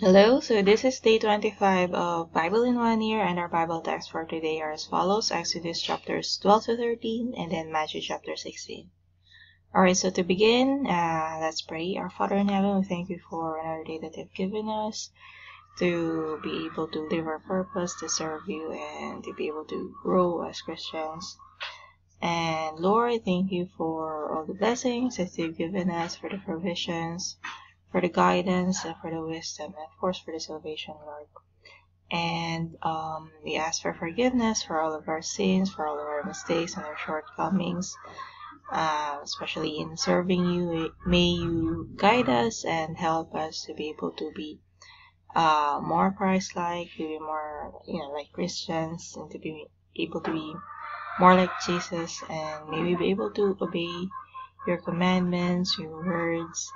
Hello, so this is day 25 of Bible in One Year, and our Bible text for today are as follows Exodus chapters 12 to 13, and then Matthew chapter 16. Alright, so to begin, uh, let's pray. Our Father in heaven, we thank you for another day that you've given us to be able to live our purpose, to serve you, and to be able to grow as Christians. And Lord, I thank you for all the blessings that you've given us, for the provisions, for the guidance, and for the wisdom, and of course for the salvation, Lord. And um, we ask for forgiveness for all of our sins, for all of our mistakes and our shortcomings, uh, especially in serving you. May you guide us and help us to be able to be uh, more Christ-like, to be more, you know, like Christians, and to be able to be more like Jesus, and may we be able to obey your commandments, your words,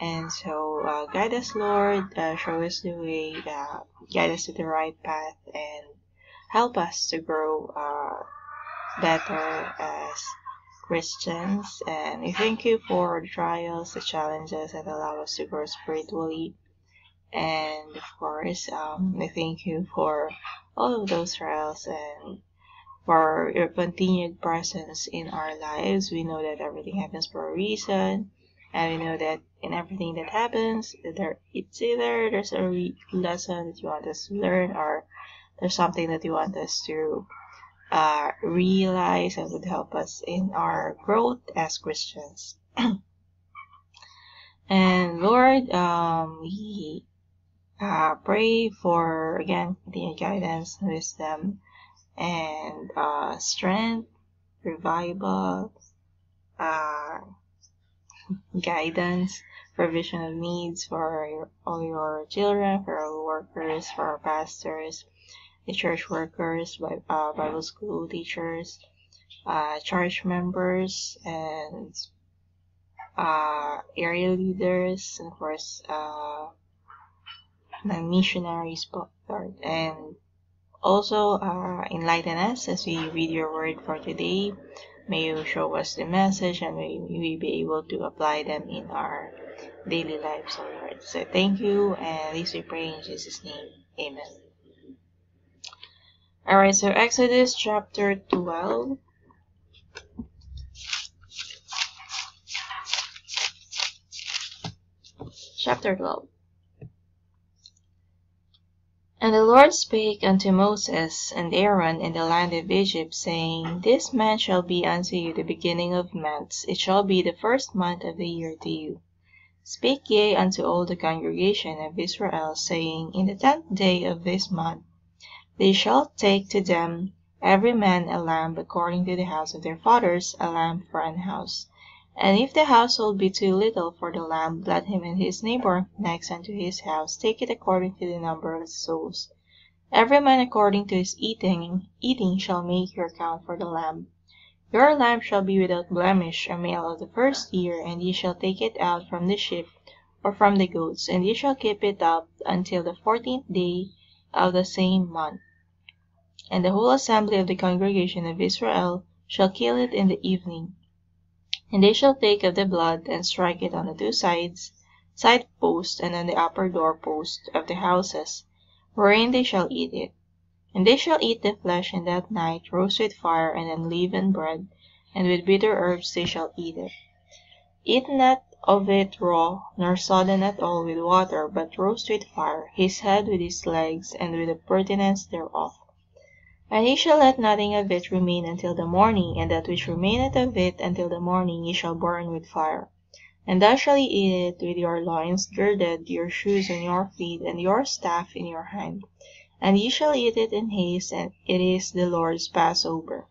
and so uh, guide us, Lord, uh, show us the way, uh, guide us to the right path, and help us to grow uh, better as Christians. And we thank you for the trials, the challenges that allow us to grow spiritually. And of course, um, we thank you for all of those trials and for your continued presence in our lives. We know that everything happens for a reason, and we know that in everything that happens, there it's either there's a re- lesson that you want us to learn, or there's something that you want us to uh, realize and would help us in our growth as Christians. and Lord, um, we uh, pray for again the guidance, wisdom, and uh, strength, revival, uh, guidance, provision of needs for all your children, for our workers, for our pastors, the church workers, uh, Bible school teachers, uh, church members, and uh, area leaders, and of course, uh, missionaries, and also uh, enlighten us as we read your word for today. May you show us the message and may we be able to apply them in our daily lives, O Lord. So thank you, and this we pray in Jesus' name. Amen. Alright, so Exodus chapter 12. Chapter 12. And the Lord spake unto Moses and Aaron in the land of Egypt, saying, This man shall be unto you the beginning of months, it shall be the first month of the year to you. Speak ye unto all the congregation of Israel, saying, In the tenth day of this month they shall take to them every man a lamb according to the house of their fathers, a lamb for an house. And if the household be too little for the lamb, let him and his neighbor next unto his house take it according to the number of the souls. Every man according to his eating eating shall make your account for the lamb. Your lamb shall be without blemish, a male of the first year, and ye shall take it out from the sheep or from the goats, and ye shall keep it up until the fourteenth day of the same month. And the whole assembly of the congregation of Israel shall kill it in the evening. And they shall take of the blood, and strike it on the two sides, side posts, and on the upper door post of the houses, wherein they shall eat it. And they shall eat the flesh in that night, roast with fire, and unleavened bread, and with bitter herbs they shall eat it. Eat not of it raw, nor sodden at all with water, but roast with fire, his head with his legs, and with the purtenance thereof. And ye shall let nothing of it remain until the morning, and that which remaineth of it until the morning ye shall burn with fire. And thus shall ye eat it with your loins girded, your shoes on your feet, and your staff in your hand. And ye shall eat it in haste, and it is the Lord's Passover.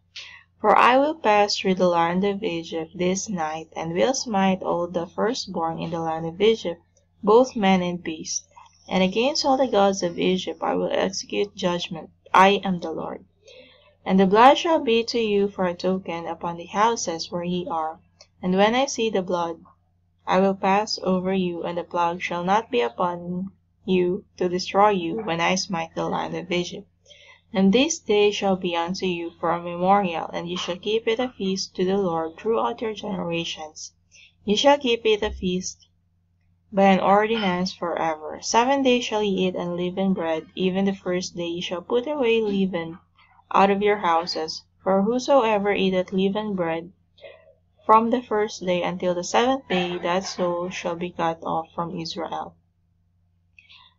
For I will pass through the land of Egypt this night, and will smite all the firstborn in the land of Egypt, both man and beast. And against all the gods of Egypt I will execute judgment. I am the Lord. And the blood shall be to you for a token upon the houses where ye are. And when I see the blood, I will pass over you, and the plague shall not be upon you to destroy you when I smite the land of Egypt. And this day shall be unto you for a memorial, and ye shall keep it a feast to the Lord throughout your generations. Ye shall keep it a feast by an ordinance forever. Seven days shall ye eat unleavened bread, even the first day ye shall put away leaven out of your houses. For whosoever eateth leavened bread from the first day until the seventh day, that soul shall be cut off from Israel.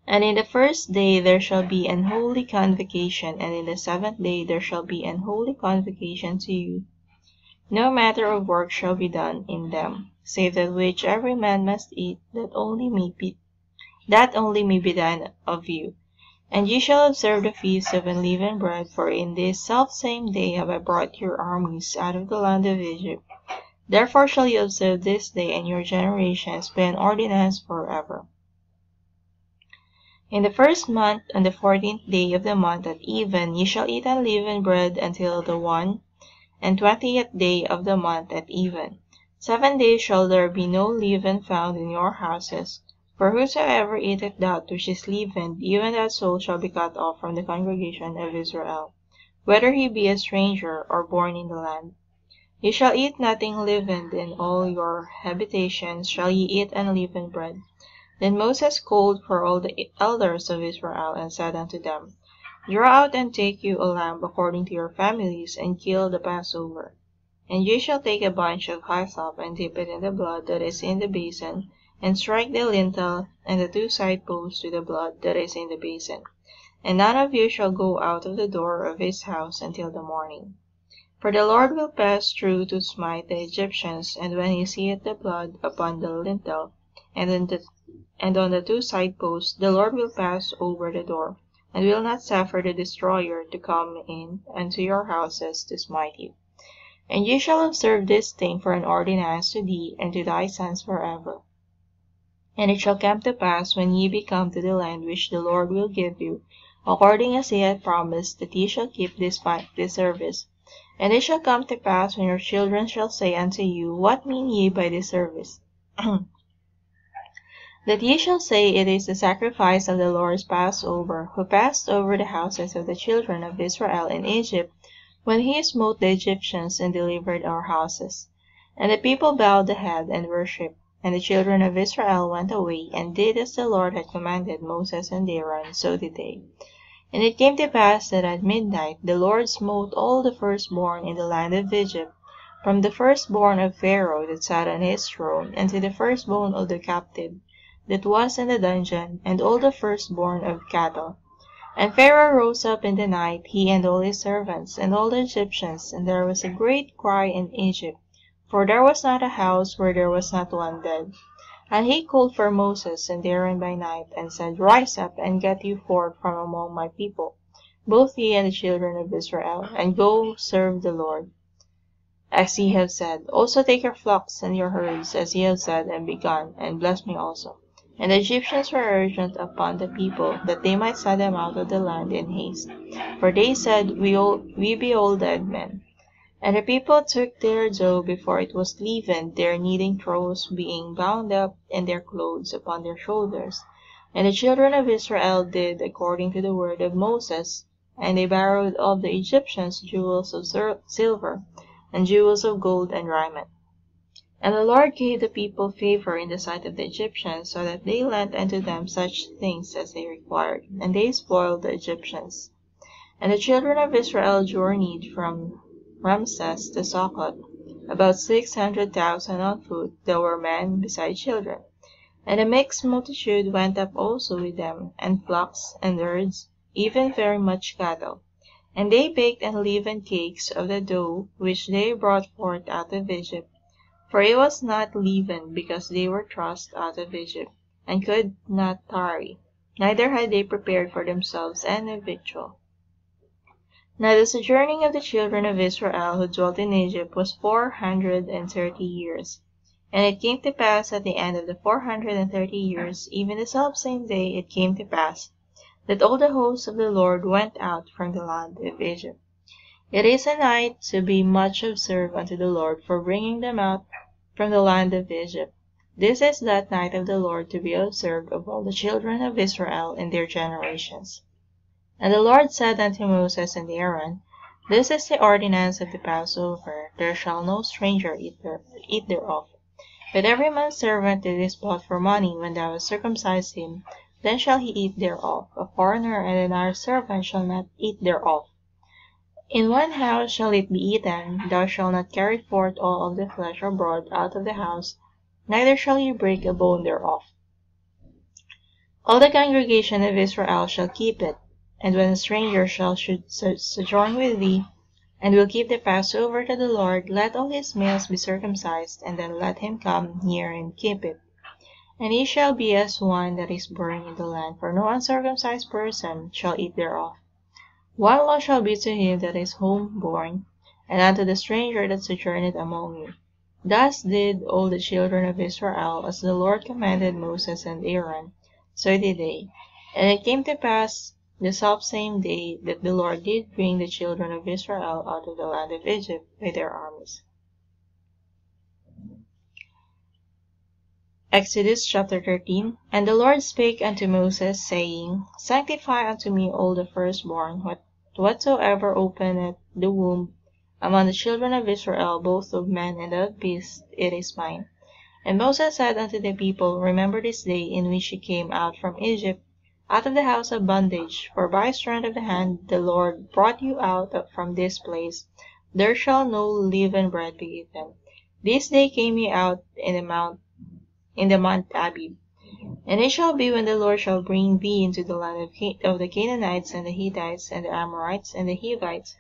And in the first day there shall be an holy convocation, and in the seventh day there shall be an holy convocation to you. No matter of work shall be done in them, save that which every man must eat, that only may be that only may be done of you. And ye shall observe the feast of unleavened bread, for in this selfsame day have I brought your armies out of the land of Egypt. Therefore shall ye observe this day and your generations be an ordinance forever. In the first month, on the fourteenth day of the month at even, ye shall eat unleavened bread until the one and twentieth day of the month at even. Seven days shall there be no leaven found in your houses. For whosoever eateth that which is leavened, even that soul shall be cut off from the congregation of Israel, whether he be a stranger or born in the land. Ye shall eat nothing leavened in all your habitations, shall ye eat unleavened bread. Then Moses called for all the elders of Israel, and said unto them, Draw out and take you a lamb according to your families, and kill the Passover. And ye shall take a bunch of hyssop, and dip it in the blood that is in the basin, and strike the lintel and the two side posts with the blood that is in the basin. And none of you shall go out of the door of his house until the morning. For the Lord will pass through to smite the Egyptians, and when he seeth the blood upon the lintel and the, and on the two side posts, the Lord will pass over the door and will not suffer the destroyer to come in unto your houses to smite you. And ye shall observe this thing for an ordinance to thee and to thy sons forever. And it shall come to pass, when ye be come to the land which the Lord will give you, according as he hath promised, that ye shall keep this, this service. And it shall come to pass, when your children shall say unto you, What mean ye by this service? that ye shall say it is the sacrifice of the Lord's Passover, who passed over the houses of the children of Israel in Egypt, when he smote the Egyptians and delivered our houses. And the people bowed the head and worshipped. And the children of Israel went away, and did as the Lord had commanded Moses and Aaron, so did they. And it came to pass that at midnight the Lord smote all the firstborn in the land of Egypt, from the firstborn of Pharaoh that sat on his throne, and to the firstborn of the captive that was in the dungeon, and all the firstborn of cattle. And Pharaoh rose up in the night, he and all his servants, and all the Egyptians, and there was a great cry in Egypt, for there was not a house where there was not one dead. And he called for Moses and Aaron by night, and said, Rise up, and get you forth from among my people, both ye and the children of Israel, and go serve the Lord, as ye have said. Also take your flocks and your herds, as ye have said, and be gone, and bless me also. And the Egyptians were urgent upon the people, that they might send them out of the land in haste. For they said, We, all, we be all dead men. And the people took their dough before it was leavened, their kneading troughs being bound up, and their clothes upon their shoulders. And the children of Israel did according to the word of Moses, and they borrowed of the Egyptians jewels of silver, and jewels of gold and raiment. And the Lord gave the people favor in the sight of the Egyptians, so that they lent unto them such things as they required, and they spoiled the Egyptians. And the children of Israel journeyed from Ramses to Succoth, about six hundred thousand on foot, there were men beside children. And a mixed multitude went up also with them, and flocks and herds, even very much cattle. And they baked unleavened cakes of the dough which they brought forth out of Egypt for it was not leavened, because they were thrust out of Egypt, and could not tarry, neither had they prepared for themselves any victual. Now the sojourning of the children of Israel who dwelt in Egypt was four hundred and thirty years. And it came to pass at the end of the four hundred and thirty years, even the selfsame day it came to pass, that all the hosts of the Lord went out from the land of Egypt. It is a night to be much observed unto the Lord for bringing them out from the land of Egypt. This is that night of the Lord to be observed of all the children of Israel in their generations. And the Lord said unto Moses and Aaron, This is the ordinance of the Passover, there shall no stranger eat, there, eat thereof. But every man's servant that is bought for money, when thou hast circumcised him, then shall he eat thereof. A foreigner and an hired servant shall not eat thereof. In one house shall it be eaten. Thou shalt not carry forth all of the flesh abroad out of the house, neither shall ye break a bone thereof. All the congregation of Israel shall keep it. And when a stranger shall sojourn with thee, and will keep the Passover to the Lord, let all his males be circumcised, and then let him come near and keep it. And he shall be as one that is born in the land, for no uncircumcised person shall eat thereof. One law shall be to him that is home born, and unto the stranger that sojourneth among you. Thus did all the children of Israel, as the Lord commanded Moses and Aaron, so did they. And it came to pass the selfsame day that the Lord did bring the children of Israel out of the land of Egypt by their armies. Exodus chapter 13 And the Lord spake unto Moses, saying, Sanctify unto me all the firstborn, what, whatsoever openeth the womb among the children of Israel, both of man and of beast, it is mine. And Moses said unto the people, Remember this day in which ye came out from Egypt, out of the house of bondage, for by strength of the hand the Lord brought you out from this place. There shall no leavened bread be eaten. This day came ye out in the mount in the month Abib. And it shall be when the Lord shall bring thee into the land of, of the Canaanites, and the Hittites, and the Amorites, and the Hivites,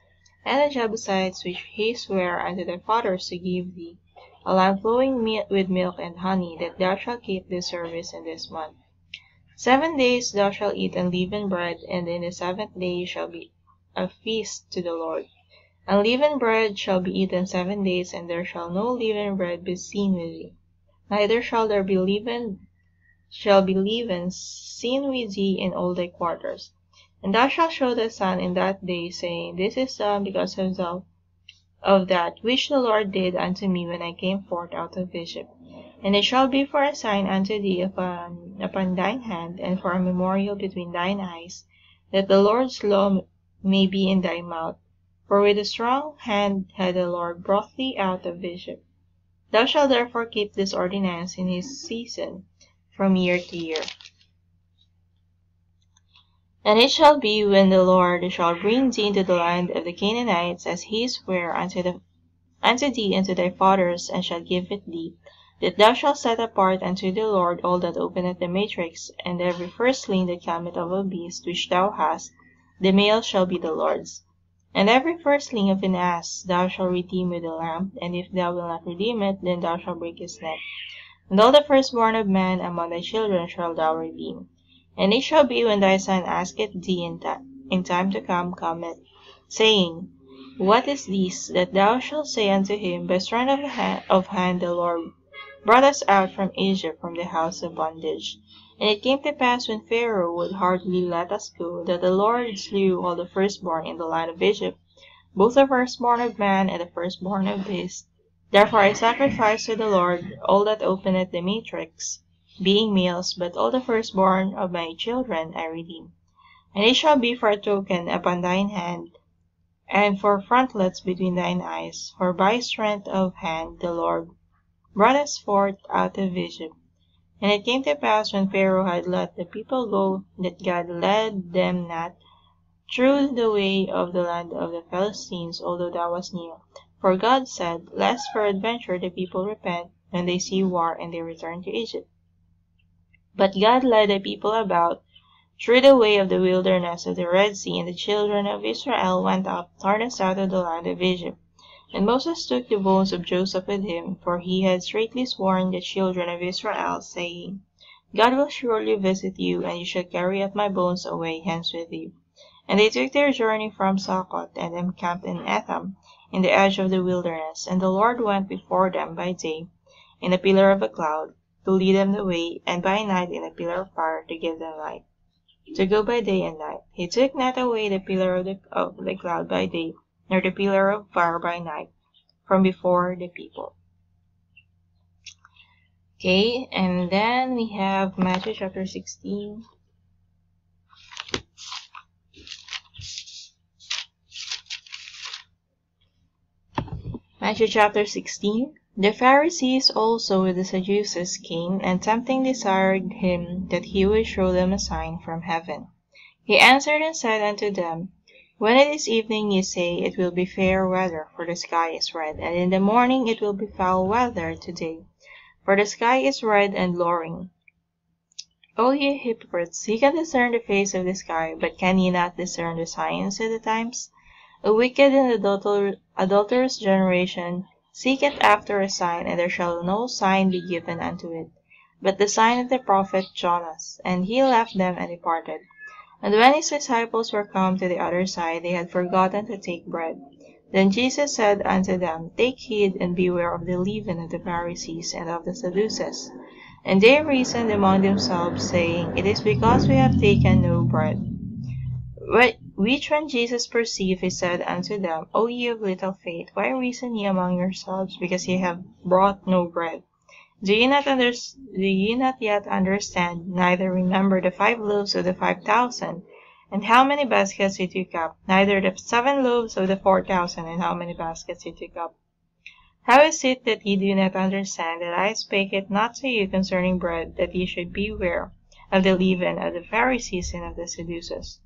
and the Jebusites, which he sware unto their fathers to give thee, a land flowing with milk and honey, that thou shalt keep this service in this month. Seven days thou shalt eat unleavened bread, and in the seventh day shall be a feast to the Lord. Unleavened bread shall be eaten seven days, and there shall no leavened bread be seen with thee. Neither shall there be leaven shall be leaven seen with thee in all thy quarters. And thou shalt show thy son in that day, saying, This is done because of thou of that which the Lord did unto me when I came forth out of Egypt. And it shall be for a sign unto thee upon, upon thine hand, and for a memorial between thine eyes, that the Lord's law may be in thy mouth. For with a strong hand had the Lord brought thee out of Egypt. Thou shalt therefore keep this ordinance in his season, from year to year. And it shall be when the Lord shall bring thee into the land of the Canaanites, as he sware unto, the, unto thee and to thy fathers, and shall give it thee, that thou shalt set apart unto the Lord all that openeth the matrix, and every firstling that cometh of a beast which thou hast, the male shall be the Lord's. And every firstling of an ass thou shalt redeem with a lamb, and if thou wilt not redeem it, then thou shalt break his neck. And all the firstborn of men among thy children shalt thou redeem. And it shall be when thy son asketh thee in, in time to come, cometh, saying, What is this? That thou shalt say unto him, By strength of hand, of hand the Lord brought us out from Egypt, from the house of bondage. And it came to pass when Pharaoh would hardly let us go, that the Lord slew all the firstborn in the land of Egypt, both the firstborn of man and the firstborn of beast. Therefore I sacrifice to the Lord all that openeth the matrix being males, but all the firstborn of my children I redeem. And it shall be for a token upon thine hand, and for frontlets between thine eyes, for by strength of hand the Lord brought us forth out of Egypt. And it came to pass when Pharaoh had let the people go, that God led them not through the way of the land of the Philistines, although that was near. For God said, Lest peradventure the people repent when they see war, and they return to Egypt. But God led the people about through the way of the wilderness of the Red Sea, and the children of Israel went up farthest out of the land of Egypt. And Moses took the bones of Joseph with him, for he had straitly sworn the children of Israel, saying, God will surely visit you, and you shall carry up my bones away hence with you. And they took their journey from Succoth, and encamped in Etham, in the edge of the wilderness. And the Lord went before them by day in a pillar of a cloud, to lead them the way, and by night in a pillar of fire to give them light, to go by day and night. He took not away the pillar of the, of the cloud by day, nor the pillar of fire by night, from before the people. Okay, and then we have Matthew chapter 16. Matthew chapter 16 The Pharisees also with the Sadducees came, and tempting desired him that he would show them a sign from heaven. He answered and said unto them, When it is evening, ye say, It will be fair weather, for the sky is red, and in the morning it will be foul weather today, for the sky is red and lowering. O ye hypocrites, ye can discern the face of the sky, but can ye not discern the signs of the times? A wicked and adulterous generation seeketh after a sign, and there shall no sign be given unto it, but the sign of the prophet Jonas. And he left them and departed. And when his disciples were come to the other side, they had forgotten to take bread. Then Jesus said unto them, Take heed and beware of the leaven of the Pharisees and of the Sadducees. And they reasoned among themselves, saying, It is because we have taken no bread. Which when Jesus perceived, he said unto them, O ye of little faith, why reason ye among yourselves, because ye have brought no bread? Do ye not under, do ye not yet understand, neither remember the five loaves of the five thousand, and how many baskets ye took up, neither the seven loaves of the four thousand, and how many baskets ye took up? How is it that ye do not understand that I spake it not to you concerning bread, that ye should beware of the leaven of the Pharisees and of the Sadducees?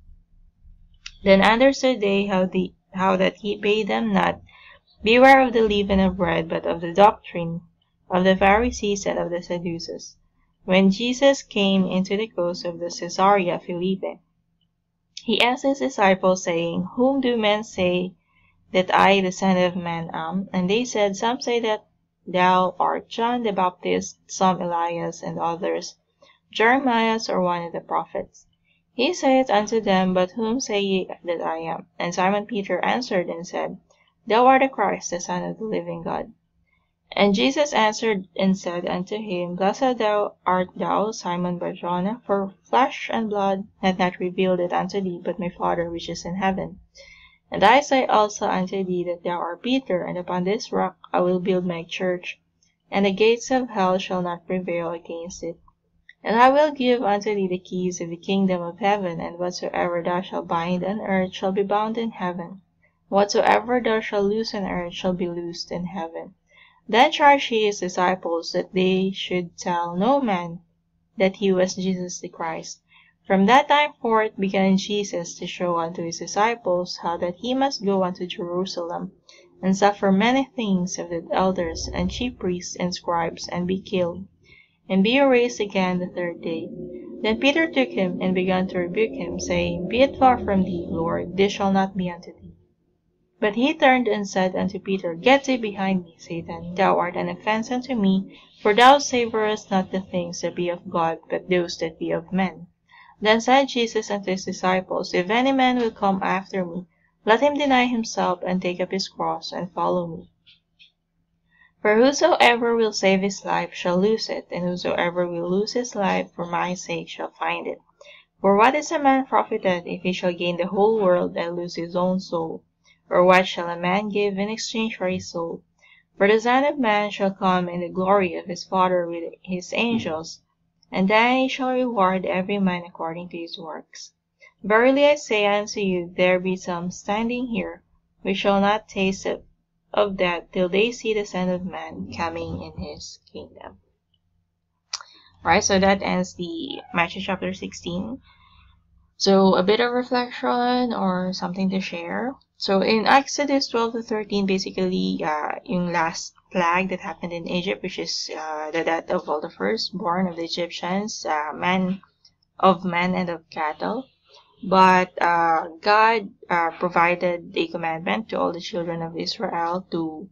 Then understood they how, the, how that he bade them not beware of the leaven of bread, but of the doctrine of the Pharisees and of the Sadducees. When Jesus came into the coast of the Caesarea Philippi, he asked his disciples, saying, Whom do men say that I, the Son of Man, am? And they said, Some say that thou art John the Baptist, some Elias, and others Jeremiah or one of the prophets. He saith unto them, But whom say ye that I am? And Simon Peter answered and said, Thou art the Christ, the Son of the living God. And Jesus answered and said unto him, Blessed thou art thou, Simon Barjona, for flesh and blood hath not revealed it unto thee, but my Father which is in heaven. And I say also unto thee that thou art Peter, and upon this rock I will build my church, and the gates of hell shall not prevail against it. And I will give unto thee the keys of the kingdom of heaven, and whatsoever thou shalt bind on earth shall be bound in heaven, whatsoever thou shalt loose on earth shall be loosed in heaven. Then charged he his disciples that they should tell no man that he was Jesus the Christ. From that time forth began Jesus to show unto his disciples how that he must go unto Jerusalem, and suffer many things of the elders and chief priests and scribes, and be killed and be raised again the third day. Then Peter took him, and began to rebuke him, saying, Be it far from thee, Lord, this shall not be unto thee. But he turned and said unto Peter, Get thee behind me, Satan, thou art an offence unto me, for thou savourest not the things that be of God, but those that be of men. Then said Jesus unto his disciples, If any man will come after me, let him deny himself, and take up his cross, and follow me. For whosoever will save his life shall lose it, and whosoever will lose his life for my sake shall find it. For what is a man profited if he shall gain the whole world and lose his own soul? Or what shall a man give in exchange for his soul? For the Son of Man shall come in the glory of his Father with his angels, and then he shall reward every man according to his works. Verily I say unto you, there be some standing here, which shall not taste of of that till they see the Son of Man coming in his kingdom. Right, so that ends the Matthew chapter 16. So a bit of reflection or something to share. So in Exodus 12 to 13, basically, uh, yung last plague that happened in Egypt, which is uh, the death of all the firstborn of the Egyptians, uh, man of men and of cattle. But uh, God uh, provided a commandment to all the children of Israel to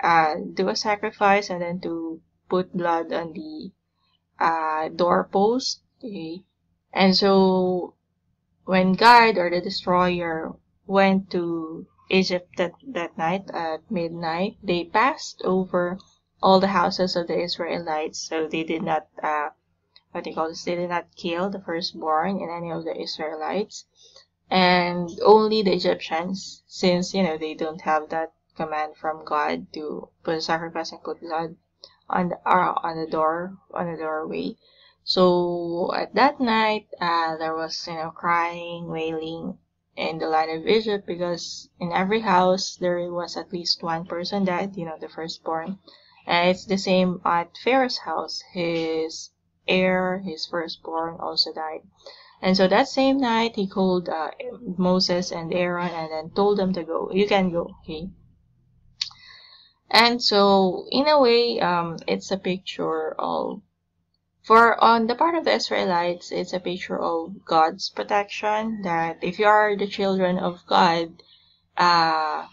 uh, do a sacrifice and then to put blood on the uh, doorpost. Okay? And so when God or the destroyer went to Egypt that, that night at midnight, they passed over all the houses of the Israelites, so they did not uh, what they call they did not kill the firstborn in any of the Israelites. And only the Egyptians, since, you know, they don't have that command from God to put a sacrifice and put blood on the, uh, on the door, on the doorway. So at that night, uh, there was, you know, crying, wailing, in the land of Egypt because in every house there was at least one person dead, you know, the firstborn. And it's the same at Pharaoh's house. His heir, his firstborn, also died. And so that same night, he called uh, Moses and Aaron and then told them to go. You can go, okay? And so, in a way, um, it's a picture of for on the part of the Israelites, it's a picture of God's protection. That if you are the children of God, uh,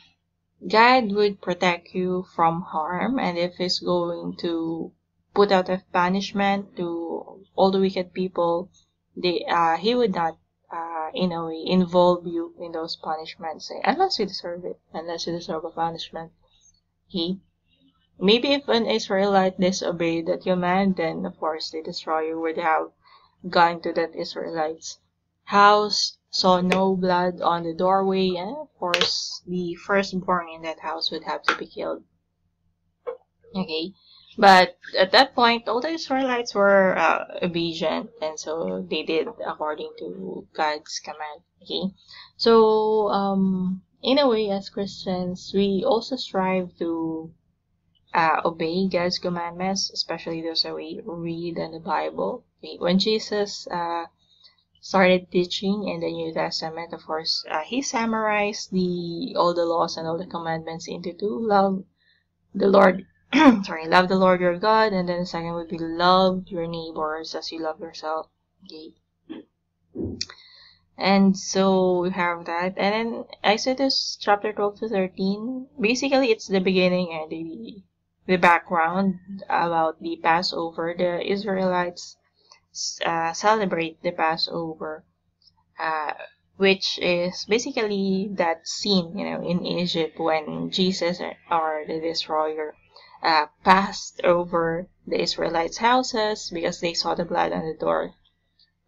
God would protect you from harm, and if He's going to put out a punishment to all the wicked people, they uh, He would not, uh, in a way, involve you in those punishments, unless you deserve it, unless you deserve a punishment. He Maybe if an Israelite disobeyed that command, then of course the destroyer would have gone to that Israelite's house, saw no blood on the doorway, and of course the firstborn in that house would have to be killed. Okay, but at that point, all the Israelites were uh, obedient, and so they did according to God's command. Okay, so um, in a way, as Christians, we also strive to uh, obey God's commandments, especially those that we read in the Bible. When Jesus uh, started teaching in the New Testament, of course, uh, he summarized the all the laws and all the commandments into two: love the Lord, sorry, love the Lord your God, and then the second would be love your neighbors as you love yourself. Okay. And so we have that. And then Exodus chapter 12 to 13, basically it's the beginning and the the background about the Passover, the Israelites uh, celebrate the Passover, uh, which is basically that scene, you know, in Egypt when Jesus or the destroyer uh, passed over the Israelites' houses because they saw the blood on the door,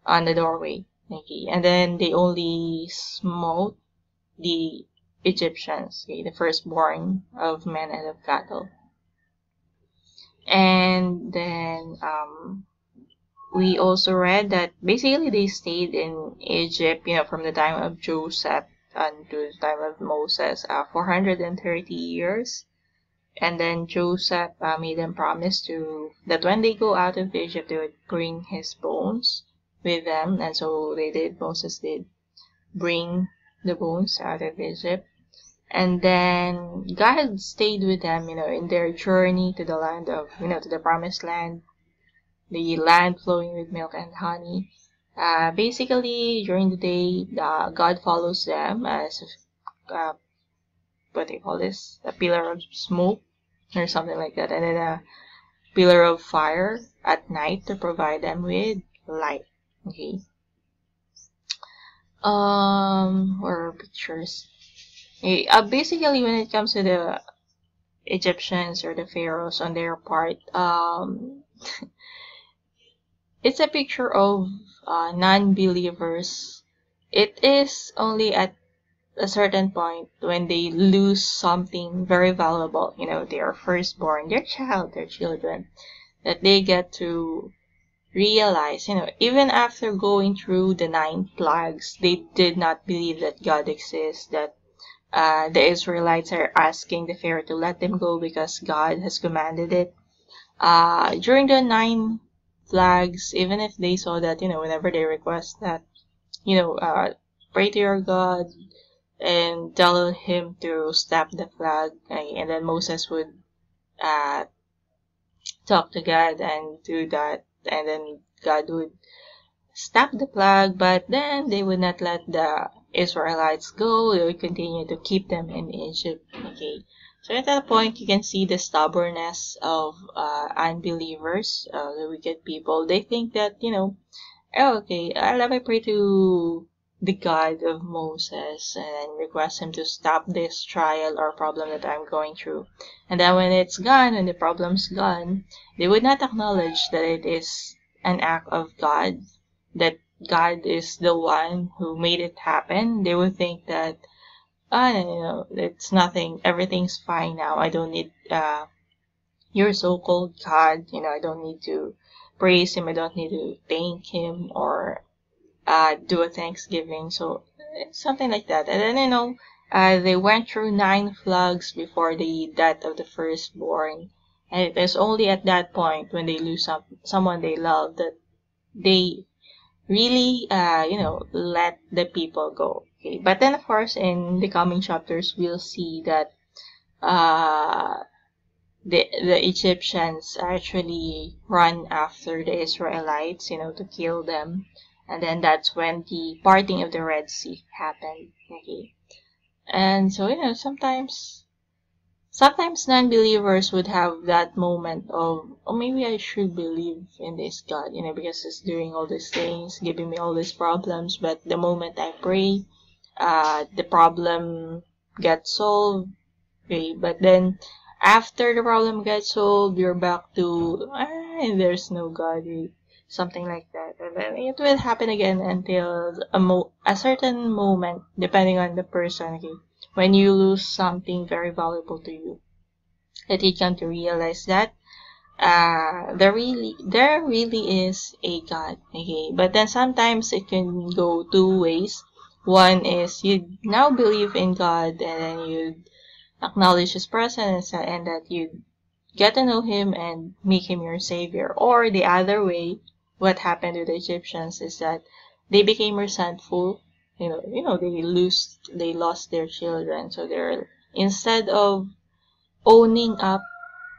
on the doorway. Okay, and then they only smote the Egyptians, okay, the firstborn of men and of cattle and then um, we also read that basically they stayed in Egypt, you know, from the time of Joseph until the time of Moses, uh, 430 years. And then Joseph uh, made them promise to that when they go out of Egypt, they would bring his bones with them, and so they did. Moses did bring the bones out of Egypt. And then God stayed with them, you know, in their journey to the land of, you know, to the promised land, the land flowing with milk and honey. Uh, basically, during the day, uh, God follows them as, uh, what they call this, a pillar of smoke or something like that, and then a pillar of fire at night to provide them with light. Okay. Um, or pictures. Okay. Uh, basically, when it comes to the Egyptians or the pharaohs on their part, um, it's a picture of uh, non-believers. It is only at a certain point when they lose something very valuable, you know, their firstborn, their child, their children, that they get to realize, you know, even after going through the nine plagues, they did not believe that God exists, that uh, the Israelites are asking the Pharaoh to let them go because God has commanded it. Uh, during the nine plagues, even if they saw that, you know, whenever they request that, you know, uh, pray to your God and tell him to stop the flag, and then Moses would uh, talk to God and do that, and then God would stop the plague, but then they would not let the Israelites go, they would continue to keep them in Egypt. Okay. So at that point, you can see the stubbornness of uh, unbelievers, uh, the wicked people. They think that, you know, oh, okay, let me pray to the God of Moses and request him to stop this trial or problem that I'm going through. And then when it's gone, when the problem's gone, they would not acknowledge that it is an act of God, that God is the one who made it happen, they would think that, ah, you know, it's nothing, everything's fine now. I don't need, uh, your so-called God, you know, I don't need to praise him, I don't need to thank him or, uh, do a thanksgiving. So, something like that. And then, you know, uh, they went through nine floods before the death of the firstborn. And it is only at that point when they lose some, someone they love that they really, uh, you know, let the people go. Okay, but then of course in the coming chapters we'll see that uh, the the Egyptians actually run after the Israelites, you know, to kill them, and then that's when the parting of the Red Sea happened. Okay, and so you know sometimes Sometimes non-believers would have that moment of, oh, maybe I should believe in this God, you know, because He's doing all these things, giving me all these problems. But the moment I pray, uh, the problem gets solved. Okay, but then after the problem gets solved, you're back to, ah, there's no God, something like that. And then it will happen again until a, mo- a certain moment, depending on the person, okay when you lose something very valuable to you that you come to realize that uh, there really there really is a God. Okay, but then sometimes it can go two ways. One is you now believe in God and then you acknowledge His presence and that you get to know Him and make Him your Savior. Or the other way, what happened to the Egyptians is that they became resentful. You know you know they lose they lost their children. So they're instead of owning up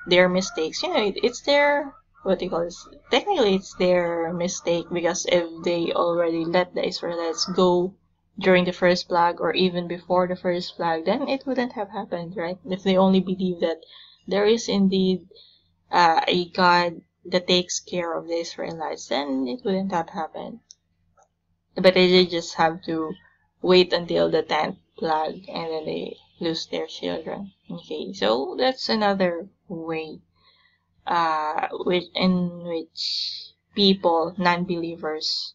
their mistakes you know it, it's their what do you call this? Technically it's their mistake because if they already let the israelites go during the first plague or even before the first plague then it wouldn't have happened right? If they only believe that there is indeed uh, a god that takes care of the israelites then it wouldn't have happened but they just have to wait until the 10th plague and then they lose their children. Okay, so that's another way uh, which, in which people, non-believers,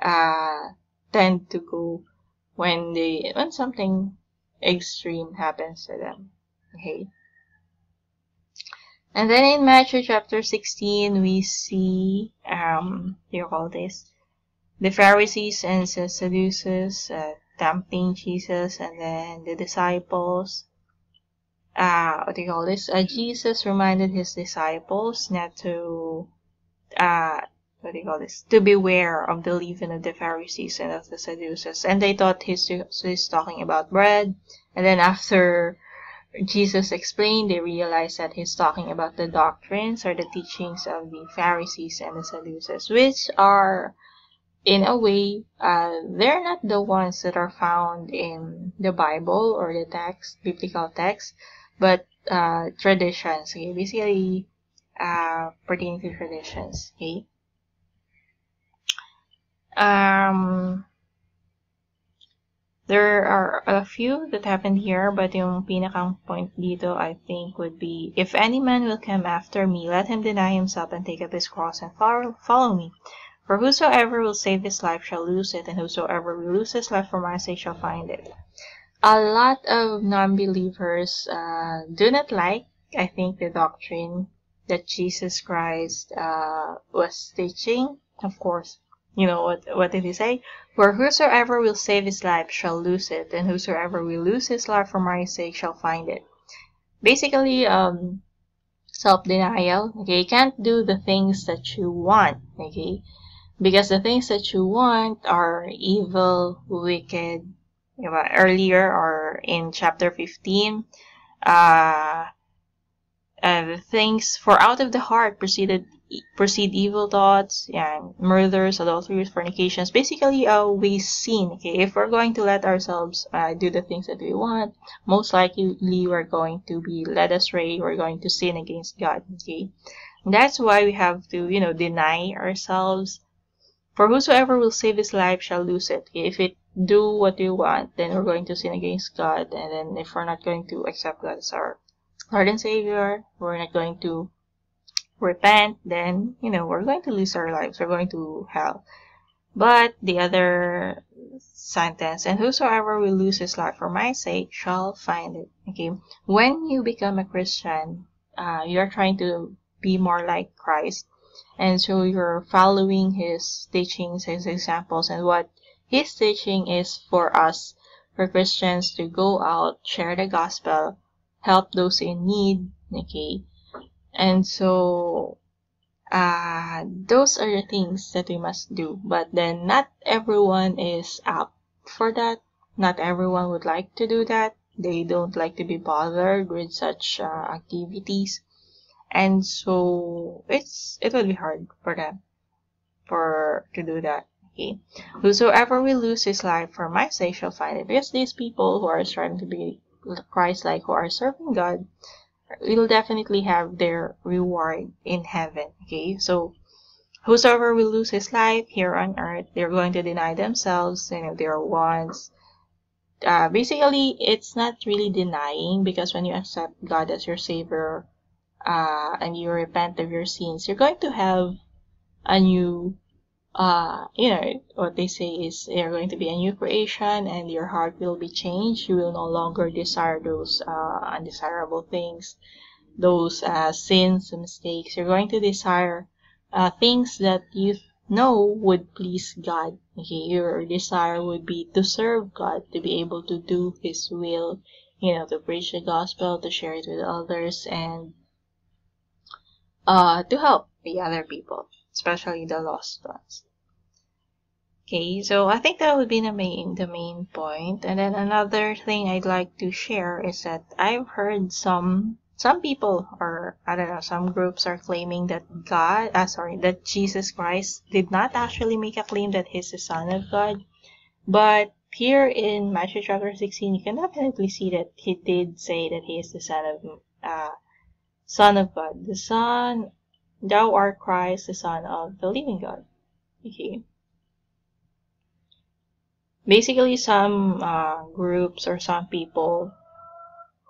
uh, tend to go when they when something extreme happens to them. Okay. And then in Matthew chapter 16, we see, um, you call this, the Pharisees and the Sadducees uh, tempting Jesus, and then the disciples. Uh, what do you call this? Uh, Jesus reminded his disciples not to, uh, what do you call this? To beware of the leaven of the Pharisees and of the Sadducees. And they thought he's, he's talking about bread. And then after Jesus explained, they realized that he's talking about the doctrines or the teachings of the Pharisees and the Sadducees, which are in a way, uh, they're not the ones that are found in the Bible or the text, biblical text, but uh, traditions. Okay, basically uh, pertaining to traditions. Okay. Um, there are a few that happened here, but yung pinakang point dito, I think, would be, If any man will come after me, let him deny himself and take up his cross and follow, me. For whosoever will save his life shall lose it, and whosoever will lose his life for my sake shall find it. A lot of non-believers uh, do not like, I think, the doctrine that Jesus Christ uh, was teaching. Of course, you know what what did he say? For whosoever will save his life shall lose it, and whosoever will lose his life for my sake shall find it. Basically, um, self-denial. Okay, you can't do the things that you want. Okay, because the things that you want are evil, wicked. You know, earlier or in chapter 15, uh, things for out of the heart proceeded proceed evil thoughts and murders, adulteries, fornications. Basically, uh, we sin. Okay, if we're going to let ourselves uh, do the things that we want, most likely we're going to be led astray. We're going to sin against God. Okay, that's why we have to, you know, deny ourselves for whosoever will save his life shall lose it. If it do what we want, then we're going to sin against God. And then if we're not going to accept God as our Lord and Savior, we're not going to repent, then, you know, we're going to lose our lives. We're going to hell. But the other sentence, and whosoever will lose his life for my sake shall find it. Okay. When you become a Christian, uh, you're trying to be more like Christ and so you're following his teachings, his examples, and what his teaching is for us, for Christians, to go out, share the gospel, help those in need, okay? And so, uh, those are the things that we must do. But then not everyone is up for that. Not everyone would like to do that. They don't like to be bothered with such uh, activities. And so it's it will be hard for them for to do that. Okay. Whosoever will lose his life for my sake shall find it. Because these people who are striving to be Christ like who are serving God will definitely have their reward in heaven. Okay, so whosoever will lose his life here on earth, they're going to deny themselves, you know, their wants. Uh, basically, it's not really denying because when you accept God as your Savior uh, and you repent of your sins, you're going to have a new uh, you know, what they say is you're going to be a new creation and your heart will be changed. You will no longer desire those uh, undesirable things, those uh, sins, and mistakes. You're going to desire uh, things that you know would please God. Okay, your desire would be to serve God, to be able to do His will, you know, to preach the gospel, to share it with others, and uh, to help the other people, especially the lost ones. Okay, so I think that would be the main the main point. And then another thing I'd like to share is that I've heard some some people or I don't know some groups are claiming that God, uh, sorry, that Jesus Christ did not actually make a claim that he's the Son of God, but here in Matthew chapter 16, you can definitely see that he did say that he is the Son of uh, Son of God, the Son, thou art Christ, the Son of the living God. Okay basically some uh, groups or some people.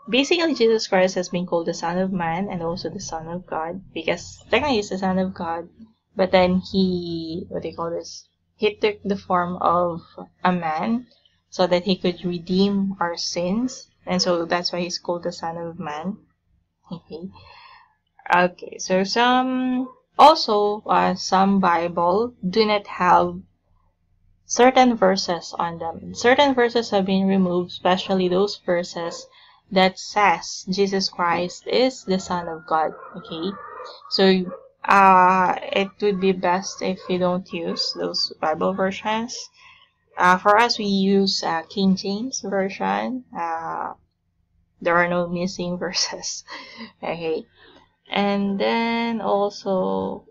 Basically jesus christ has been called the son of man and also the son of god because technically he's the son of god but then he what do you call this he took the form of a man so that he could redeem our sins. And so that's why he's called the son of man. Okay. Okay so some also uh, some bible do not have certain verses on them. Certain verses have been removed, especially those verses that says Jesus Christ is the Son of God. Okay, so uh, it would be best if you don't use those Bible versions. Uh, for us, we use uh, King James version. Uh, there are no missing verses. okay, and then also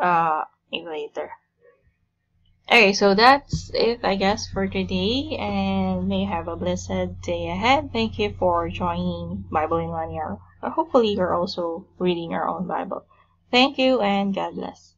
uh, later. Okay, so that's it, I guess, for today, and may you have a blessed day ahead. Thank you for joining Bible in One Year. Hopefully, you're also reading your own Bible. Thank you, and God bless.